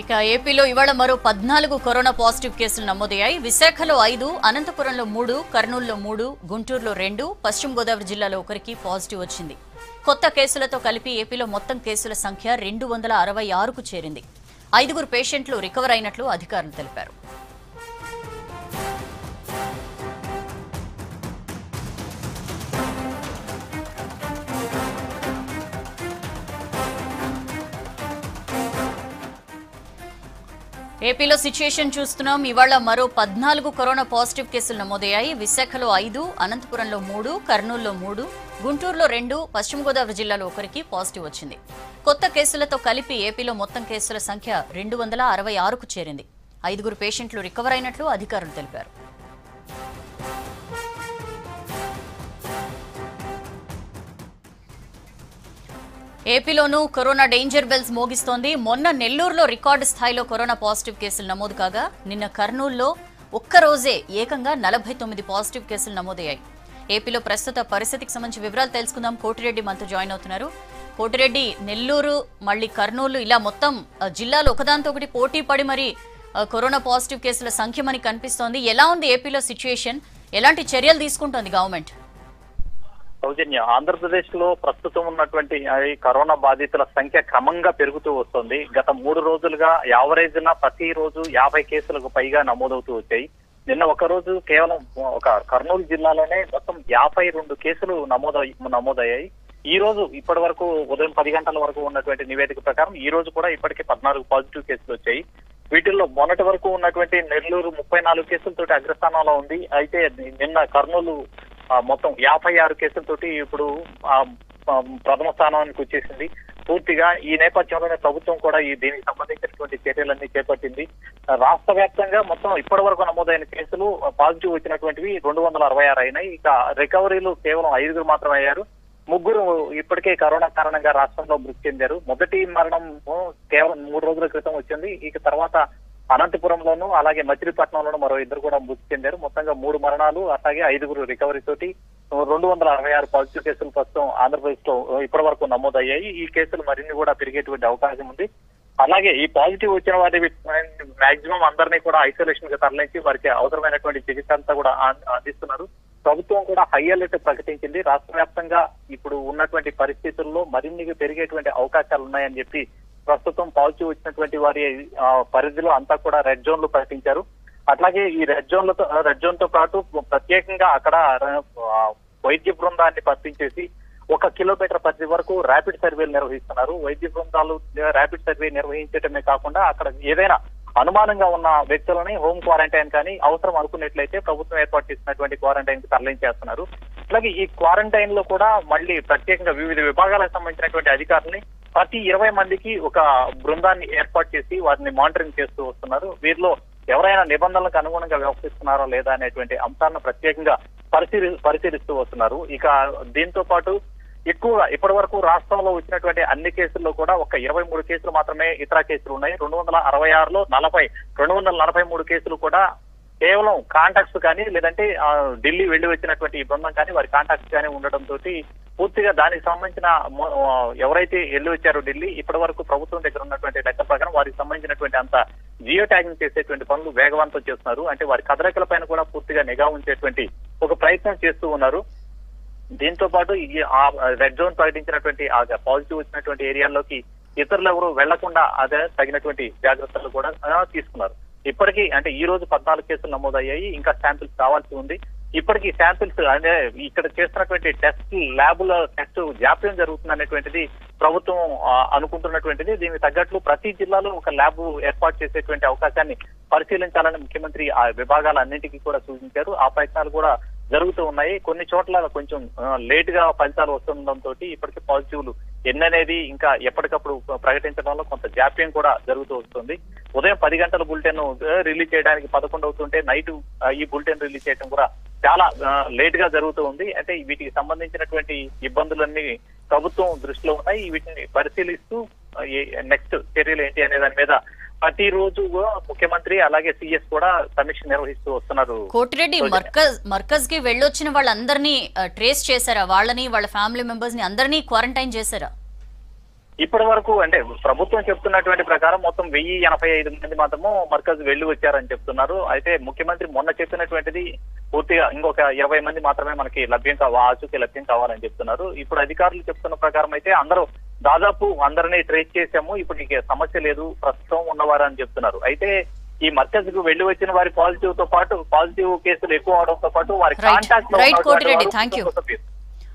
ఇక ఏపీలో ఇవాళ మరో పద్నాలుగు కరోనా పాజిటివ్ కేసులు నమోదయ్యాయి. విశాఖలో ఐదు అనంతపురంలో మూడు కర్నూలులో మూడు గుంటూరులో రెండు పశ్చిమ గోదావరి జిల్లాలో ఒకరికి పాజిటివ్ వచ్చింది. కొత్త కేసులతో కలిపి ఏపీలో మొత్తం కేసుల సంఖ్య రెండు వందల అరవై ఆరుకు చేరింది. ఐదుగురు పేషెంట్లు రికవర్ అయినట్లు అధికారులు తెలిపారు. ఏపీలో సిచ్యుయేషన్ చూస్తున్నాం. ఇవాళ మరో పద్నాలుగు కరోనా పాజిటివ్ కేసులు నమోదయ్యాయి. విశాఖలో ఐదు అనంతపురంలో మూడు కర్నూలులో మూడు గుంటూరులో రెండు పశ్చిమ గోదావరి జిల్లాలో ఒకరికి పాజిటివ్ వచ్చింది. కొత్త కేసులతో కలిపి ఏపీలో మొత్తం కేసుల సంఖ్య రెండు వందల అరవై ఆరుకు చేరింది. ఐదుగురు పేషెంట్లు రికవర్ అయినట్లు అధికారులు తెలిపారు. ఏపీలోనూ కరోనా డేంజర్ బెల్స్ మోగిస్తోంది. మొన్న నెల్లూరులో రికార్డు స్థాయిలో కరోనా పాజిటివ్ కేసులు నమోదు కాగా నిన్న కర్నూలులో ఒక్కరోజే ఏకంగా నలభై తొమ్మిది పాజిటివ్ కేసులు నమోదయ్యాయి. ఏపీలో ప్రస్తుత పరిస్థితికి సంబంధించి వివరాలు తెలుసుకుందాం. కోటిరెడ్డి మనతో జాయిన్ అవుతున్నారు. కోటిరెడ్డి నెల్లూరు మళ్ళీ కర్నూలు ఇలా మొత్తం జిల్లాలు ఒకదాంతో ఒకటి పోటీ పడి మరి కరోనా పాజిటివ్ కేసుల సంఖ్య మనకి కనిపిస్తోంది. ఎలా ఉంది ఏపీలో సిచ్యుయేషన్? ఎలాంటి చర్యలు తీసుకుంటోంది గవర్నమెంట్? సౌజన్య. ఆంధ్రప్రదేశ్లో ప్రస్తుతం ఉన్నటువంటి కరోనా బాధితుల సంఖ్య క్రమంగా పెరుగుతూ వస్తుంది. గత మూడు రోజులుగా యావరేజ్ న ప్రతి రోజు యాభై కేసులకు పైగా నమోదవుతూ వచ్చాయి. నిన్న ఒక రోజు కేవలం ఒక కర్నూలు జిల్లాలోనే మొత్తం యాభై రెండు కేసులు నమోదై నమోదయ్యాయి. ఈ రోజు ఇప్పటి వరకు ఉదయం పది గంటల వరకు ఉన్నటువంటి నివేదిక ప్రకారం ఈ రోజు కూడా ఇప్పటికే పద్నాలుగు పాజిటివ్ కేసులు వచ్చాయి. వీటిల్లో మొన్నటి వరకు ఉన్నటువంటి నెల్లూరు ముప్పై నాలుగు కేసులతోటి అగ్రస్థానంలో ఉంది. అయితే నిన్న కర్నూలు మొత్తం యాభై ఆరు కేసులతోటి ఇప్పుడు ప్రథమ స్థానానికి వచ్చేసింది. పూర్తిగా ఈ నేపథ్యంలోనే ప్రభుత్వం కూడా ఈ దీనికి సంబంధించినటువంటి చర్యలన్నీ చేపట్టింది. రాష్ట్ర వ్యాప్తంగా మొత్తం ఇప్పటి వరకు నమోదైన కేసులు పాజిటివ్ వచ్చినటువంటివి రెండు వందల అరవై ఆరు అయినాయి. ఇక రికవరీలు కేవలం ఐదుగురు మాత్రమే అయ్యారు. ముగ్గురు ఇప్పటికే కరోనా కారణంగా రాష్ట్రంలో మృతి చెందారు. మొదటి మరణం కేవలం మూడు రోజుల క్రితం వచ్చింది. ఇక తర్వాత అనంతపురంలోను అలాగే మచిలీపట్నంలోను మరో ఇద్దరు కూడా మృతి చెందారు. మొత్తంగా మూడు మరణాలు అలాగే ఐదుగురు రికవరీ తోటి రెండు వందల అరవై ఆరు పాజిటివ్ కేసులు ప్రస్తుతం ఆంధ్రప్రదేశ్లో ఇప్పటి వరకు నమోదయ్యాయి. ఈ కేసులు మరిన్ని కూడా పెరిగేటువంటి అవకాశం ఉంది. అలాగే ఈ పాజిటివ్ వచ్చిన వారి మాక్సిమం అందరినీ కూడా ఐసోలేషన్కి తరలించి వారికి అవసరమైనటువంటి చికిత్స అంతా కూడా అందిస్తున్నారు. ప్రభుత్వం కూడా హై అలర్ట్ ప్రకటించింది. రాష్ట్ర వ్యాప్తంగా ఇప్పుడు ఉన్నటువంటి పరిస్థితుల్లో మరిన్ని పెరిగేటువంటి అవకాశాలు ఉన్నాయని చెప్పి ప్రస్తుతం పాజిటివ్ వచ్చినటువంటి వారి పరిధిలో అంతా కూడా రెడ్ జోన్లు ప్రకటించారు. అట్లాగే ఈ రెడ్ జోన్లతో రెడ్ జోన్తో పాటు ప్రత్యేకంగా అక్కడ వైద్య బృందాన్ని పంపించేసి ఒక కిలోమీటర్ పరిధి వరకు ర్యాపిడ్ సర్వేలు నిర్వహిస్తున్నారు. వైద్య బృందాలు ర్యాపిడ్ సర్వే నిర్వహించడమే కాకుండా అక్కడ ఏదైనా అనుమానంగా ఉన్న వ్యక్తులని హోమ్ క్వారంటైన్ కానీ అవసరం అనుకున్నట్లయితే ప్రభుత్వం ఏర్పాటు చేసినటువంటి క్వారంటైన్కి తరలించేస్తున్నారు. అలాగే ఈ క్వారంటైన్లో కూడా మళ్ళీ ప్రత్యేకంగా వివిధ విభాగాలకు సంబంధించినటువంటి అధికారుల్ని ప్రతి ఇరవై మందికి ఒక బృందాన్ని ఏర్పాటు చేసి వారిని మానిటరింగ్ చేస్తూ వస్తున్నారు. వీరిలో ఎవరైనా నిబంధనలకు అనుగుణంగా వ్యవహరిస్తున్నారా లేదా అనేటువంటి అంశాలను ప్రత్యేకంగా పరిశీలి పరిశీలిస్తూ వస్తున్నారు. ఇక దీంతో పాటు ఎక్కువగా ఇప్పటి వరకు రాష్ట్రంలో వచ్చినటువంటి అన్ని కేసుల్లో కూడా ఒక ఇరవై మూడు కేసులు మాత్రమే ఇతర కేసులు ఉన్నాయి. రెండు వందల అరవై ఆరులో నలభై రెండు వందల నలభై మూడు కేసులు కూడా కేవలం కాంటాక్ట్స్ కానీ లేదంటే ఢిల్లీ వెళ్ళి వచ్చినటువంటి ఈ బృందం కానీ వారి కాంటాక్ట్స్ కానీ ఉండడం తోటి పూర్తిగా దానికి సంబంధించిన ఎవరైతే వెళ్ళి వచ్చారో ఢిల్లీ ఇప్పటి వరకు ప్రభుత్వం దగ్గర ఉన్నటువంటి లెక్క ప్రకారం వారికి సంబంధించినటువంటి అంత జియో ట్యాగింగ్ చేసేటువంటి పనులు వేగవంతం చేస్తున్నారు. అంటే వారి కదలికల పైన కూడా పూర్తిగా నిఘా ఉంచేటువంటి ఒక ప్రయత్నం చేస్తూ ఉన్నారు. దీంతో పాటు ఈ ఆ రెడ్ జోన్ ప్రకటించినటువంటి ఆ పాజిటివ్ వచ్చినటువంటి ఏరియాల్లోకి ఇతరులు ఎవరు వెళ్ళకుండా అదే తగినటువంటి జాగ్రత్తలు కూడా తీసుకున్నారు. ఇప్పటికీ అంటే ఈ రోజు పద్నాలుగు కేసులు నమోదయ్యాయి. ఇంకా శాంపిల్స్ కావాల్సి ఉంది. ఇప్పటికీ శాంపిల్స్ అంటే ఇక్కడ చేస్తున్నటువంటి టెస్ట్ ల్యాబ్లో టెస్ట్ జాప్యం జరుగుతుంది అనేటువంటిది ప్రభుత్వం అనుకుంటున్నటువంటిది. దీనికి తగ్గట్లు ప్రతి జిల్లాలో ఒక ల్యాబ్ ఏర్పాటు చేసేటువంటి అవకాశాన్ని పరిశీలించాలని ముఖ్యమంత్రి ఆ విభాగాలన్నింటికీ కూడా సూచించారు. ఆ ప్రయత్నాలు కూడా జరుగుతూ ఉన్నాయి. కొన్ని చోట్ల కొంచెం లేట్గా ఫలితాలు వస్తుండటంతో ఇప్పటికీ పాజిటివ్లు ఎన్ననేది ఇంకా ఎప్పటికప్పుడు ప్రకటించడంలో కొంత జాప్యం కూడా జరుగుతూ వస్తుంది. ఉదయం పది గంటల బులెటిన్ రిలీజ్ చేయడానికి పదకొండు అవుతుంటే నైట్ ఈ బులెటిన్ రిలీజ్ చేయడం కూడా చాలా లేట్గా జరుగుతూ ఉంది. అంటే వీటికి సంబంధించినటువంటి ఇబ్బందులన్నీ ప్రభుత్వం దృష్టిలో ఉన్నాయి. వీటిని పరిశీలిస్తూ నెక్స్ట్ చర్యలు ఏంటి అనే దాని మీద ప్రతిరోజు ముఖ్యమంత్రి అలాగే సీఎస్ కూడా సమీక్ష నిర్వహిస్తూ వస్తున్నారు. కోటిరెడ్డి. మర్కజ్ మర్కజ్కి వెళ్ళొచ్చిన వాళ్ళందరినీ ట్రేస్ చేశారా? వాళ్ళని వాళ్ళ ఫ్యామిలీ మెంబర్స్ని అందరినీ క్వారంటైన్ చేశారా? ఇప్పటి వరకు అంటే ప్రభుత్వం చెప్తున్నటువంటి ప్రకారం మొత్తం వెయ్యి ఎనభై ఐదు మంది మాత్రము మర్కజ్ వెళ్ళి వచ్చారని చెప్తున్నారు. అయితే ముఖ్యమంత్రి మొన్న చెప్పినటువంటిది పూర్తిగా ఇంకొక ఇరవై మంది మాత్రమే మనకి లభ్యం కావా ఆచూకీ లభ్యం కావాలని చెప్తున్నారు. ఇప్పుడు అధికారులు చెప్తున్న ప్రకారం అయితే అందరూ దాదాపు అందరినీ ట్రేస్ చేశాము. ఇప్పుడు సమస్య లేదు. ప్రస్తుతం ఉన్నవారు అని చెప్తున్నారు. అయితే ఈ మర్కజ్కు వెళ్ళి వచ్చిన వారి పాజిటివ్తో పాటు పాజిటివ్ కేసులు ఎక్కువ అవడంతో పాటు వారి. కాంటాక్ట్లో